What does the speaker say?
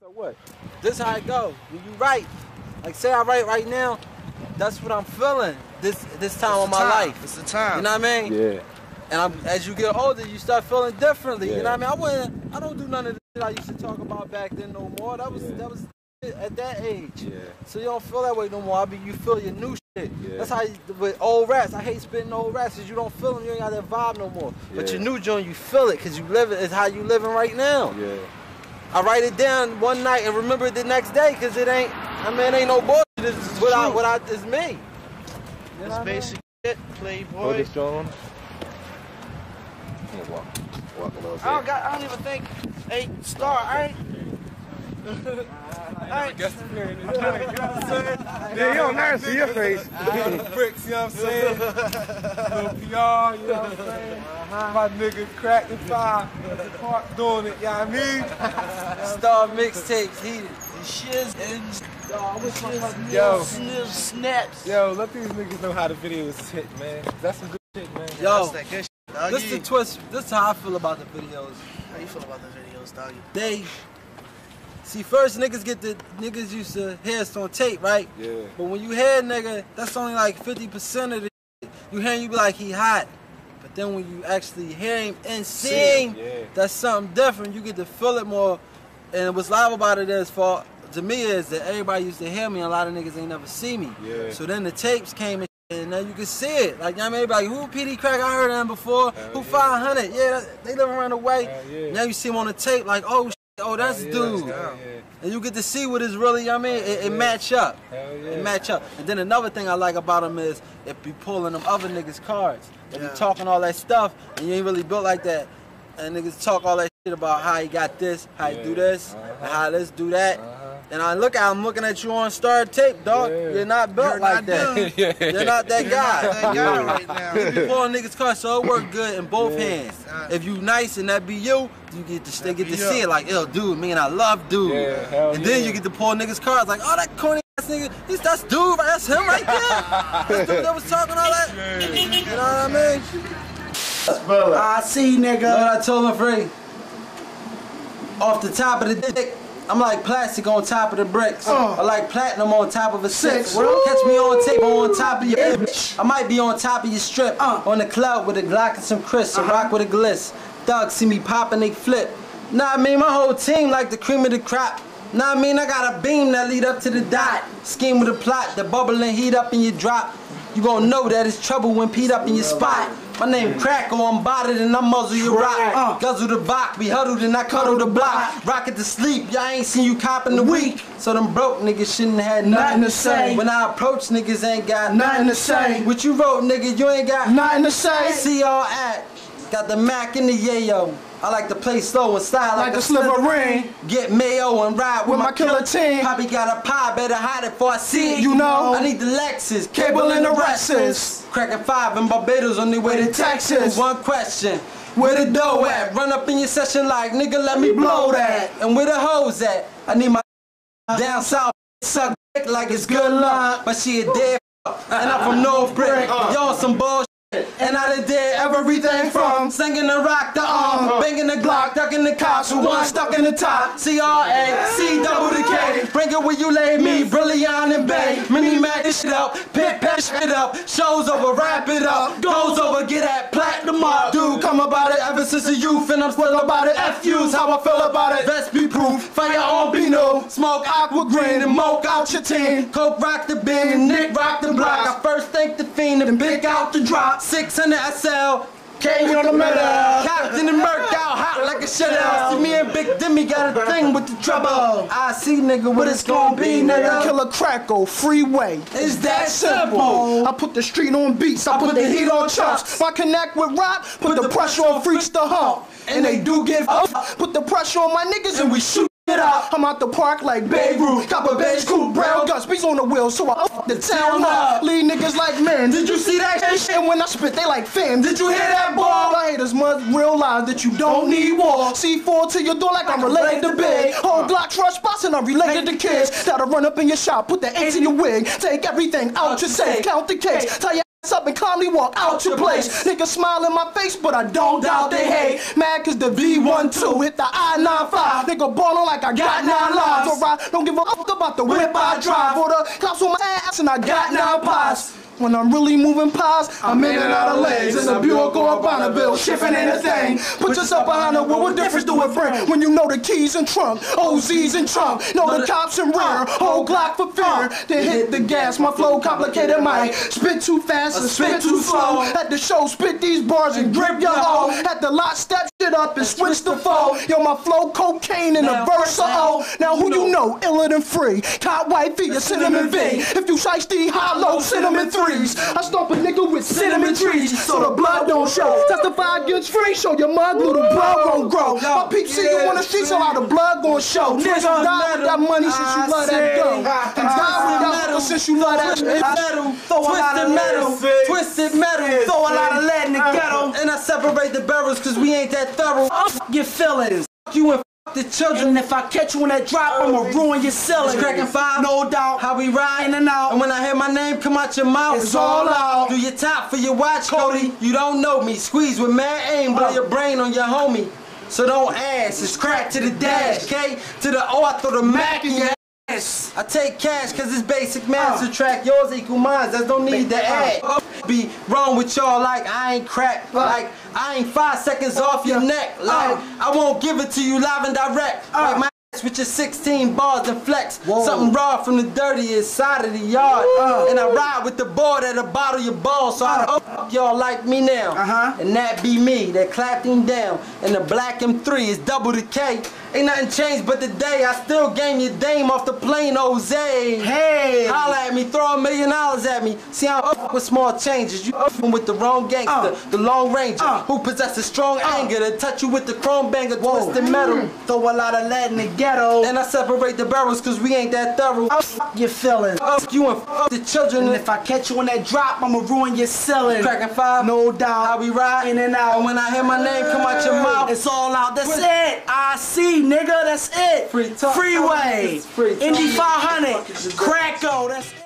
So what? This how it go. When you write, like say I write right now, that's what I'm feeling this this time of my time. life. It's the time. You know what I mean? Yeah. And I'm, as you get older, you start feeling differently. You know what I mean? I wouldn't, I don't do none of the shit I used to talk about back then no more. That was Yeah. that was at that age. Yeah. So you don't feel that way no more. I mean, you feel your new shit. Yeah. That's how you, with old rats. I hate spitting old rats because you don't feel them. You ain't got that vibe no more. Yeah. But your new joint, you feel it because you live it. It's how you living right now. Yeah. I write it down one night and remember it the next day because it ain't. I mean, it ain't no bullshit. It's what I, what I, it's me. You know It's what I mean? basic shit, Hold Playboy. this joint on. Yeah, walk, walk a little bit. I don't got. I don't even think. Hey, Star, I ain't. I ain't. Yeah, you don't never see your face. the bricks, you know what I'm saying? Little PR, you know what I'm saying? My nigga crack the fire the park doing it, you know what I mean? Star mixtapes, heated. Shiz and shiz, Yo. snip, snaps. Yo, let these niggas know how the videos is hit, man. That's some good shit, man. Yo, That's that good shit, doggy. this the twist. This is how I feel about the videos. How you feel about the videos, doggy? They see first niggas get the niggas used to hear us on tape, right? Yeah. But when you hear a nigga, that's only like 50% of the shit. You hear him, you be like, he hot. But then when you actually hear him and see him, yeah. that's something different. You get to feel it more. And what's live about it is for to me is that everybody used to hear me, a lot of niggas ain't never see me. Yeah. So then the tapes came and and now you can see it. Like, you know what I mean? Like, who Peedi Crakk? I heard of him before. Hell who yeah. 500? Yeah, they live around the way. Hell yeah. Now you see him on the tape, like, oh, oh, that's yeah, dude. yeah. And you get to see what is really, you know what I mean? It, it match up. It match up. And then another thing I like about him is if you pulling them other niggas' cards. If you talking all that stuff and you ain't really built like that, and niggas talk all that shit about how he got this, how he do this, Uh-huh. and how this do that. Uh-huh. And I look at I'm looking at you on Star Tape, dog. Yeah. You're not built You're like not that. dude. yeah. You're not that You're guy. not that guy right now. You pulling niggas' cards, so it work good in both Yeah. hands. Uh, If you nice and that be you, you get to they get to you. see it like, yo, dude, man, I love dude. Yeah, hell and then yeah. you get to pull niggas' cards like, oh, that corny ass nigga, he's that's dude. That's him right there. that's dude that was talking all that. You know what I mean? I see, nigga. what I told him, Free? Off the top of the dick. I'm like plastic on top of the bricks. Uh. I like platinum on top of a six. Six. Catch me on tape or on top of your bitch. I might be on top of your strip. Uh. On the cloud with a Glock and some Chris. A Uh-huh. rock with a gliss. Thugs see me popping, they flip. Nah, I mean, my whole team like the cream of the crop. Nah, I mean, I got a beam that lead up to the dot. Scheme with a plot, the bubble and heat up in your drop. You gon' know that it's trouble when Pete up in your spot. My name Crack, or I'm botted and I muzzle your rock. Uh. Guzzle the box, be huddled and I cuddle the block. Rocket to sleep, y'all ain't seen you copping the week. So them broke niggas shouldn't have nothing to say. When I approach niggas ain't got Nothing to say. What you wrote, nigga, you ain't got Nothing to say. See y'all at. Got the Mac and the yayo. I like to play slow and style like, Like a sliver ring. Get mayo and ride with, With my killer team. Poppy got a pie, better hide it before I see it. You know. I need the Lexus, Cable and the Lexus. Cracking five in Barbados on the way to Texas. One question. Where the dough at? Run up in your session like, nigga, let me blow that. And where the hoes at? I need my down south suck dick like it's good luck. But she a dead and I'm from North Brick. Uh-uh. Y'all some bullshit. And I done did everything from singing the rock, the arm, uh-huh. banging the Glock, ducking the cops, with one stuck in the top. C-R-A, C double the K. Bring it where you lay me, Brilliant and Bay. Mini Mac this shit up, pit pat shit up. Shows over, wrap it up. Goes over, get that platinum up. Dude, come about it ever since the youth, and I'm still about it. F-U's how I feel about it. Vest be proof, fire on Beano. Smoke aqua green and moke out your team. Coke rock the bin and Nick rock the block. I first thank the fiend and pick out the drop. 600 SL. K on the metal. Captain and Merc out hot like a shutout. See me and Big Demi got a thing with the trouble. I see nigga what it's gonna be, nigga. Killer Cracko, freeway. It's that simple. I put the street on beats, I, put, the heat on chumps. I connect with rock, put, the pressure on freaks to hump. And they do give up. Put the pressure on my niggas and we shoot. I'm out the park like Babe Ruth, cop a beige coupe, brown guts, beats on the wheel, so I up the town up. Lead niggas like Did you see that shit? When I spit, they like fam. Did you hear that ball? I haters must realize that you don't need war. C4 to your door like I'm related to Big. Whole Glock trust spots and I'm related to kids. That'll run up in your shop, put the H in your wig. Take everything out your safe, count the cakes. Tell your ass up and calmly walk out your place. Niggas smile in my face, but I don't doubt they hate. Mad cause the V12 hit the I-95. Nigga ballin' like I got nine lives. I don't give a fuck about the whip I drive. Or the cops on my ass and I got nine pies. When I'm really moving pies, I'm in and out of lanes. In the Buick or a Bonneville, shifting ain't a thing. Put yourself behind the wheel, what difference do it bring? When you know the keys in trunk, OZ's in trunk, know the cops in rear, uh, whole Glock for fear. Uh, then hit the gas, my flow complicated mic. Spit too fast and spit too slow. At the show, spit these bars and grip your hoe. At the lot, step shit up and switch the flow. Yo, my flow cocaine in the verse oh. Now who you know, iller than free? Cop white feet, a cinnamon V. If you shiesty hollow, cinnamon threes. I stomp a nigga with cinnamon trees, so the blood don't show. Testify against free, show your mug, little blood won't grow. My peeps see you on the streets, so how the blood gon' show. Niggas die with that money since you love that dough. And die with that metal since you love that metal, throw a lot of metal, twisted metal, throw a lot of lead in the ghetto. And I separate the barrels cause we ain't that thorough. Fuck your feelings. Fuck you and the children. If I catch you in that drop, I'ma oh, ruin your ceiling. It's cracking five, no doubt. How we ride in and out. And when I hear my name come out your mouth, it's all out. Do your top for your watch, Cody. You don't know me. Squeeze with mad aim, blow oh. your brain on your homie. So don't ask. It's crack to the dash, K to the O. I throw the Mac in your ass. I take cash cause it's basic math. Uh. Subtract yours equal mine. There's no need to uh. add. Be wrong with y'all like I ain't crack. Uh. Like I ain't five seconds off your neck. Like I won't give it to you live and direct. Like my ass with your 16 bars and flex. Something raw from the dirtiest side of the yard. And I ride with the board at a bottle your ball. So I up y'all like me now. Uh-huh. And that be me that clapped him down. And the black M3 is double the K. Ain't nothing changed but the day. I still game your dame off the plane, Jose. Hey! Holla at me, throw a million dollars at me. See how I fuck with small changes. You up with the wrong gangster, Uh. the long ranger, Uh. who possesses strong anger to touch you with the chrome banger, twisted metal. Throw a lot of lead in the ghetto. And I separate the barrels cause we ain't that thorough. I'll fuck your feelings. Fuck you and fuck the children. And if I catch you on that drop, I'ma ruin your ceiling. cracking five, No doubt. how we ride In and out. And when I hear my name come out your mouth, It's all out. That's it. I see, nigga. That's it. Free. Freeway. Free. Indy 500. Cracko. That's it.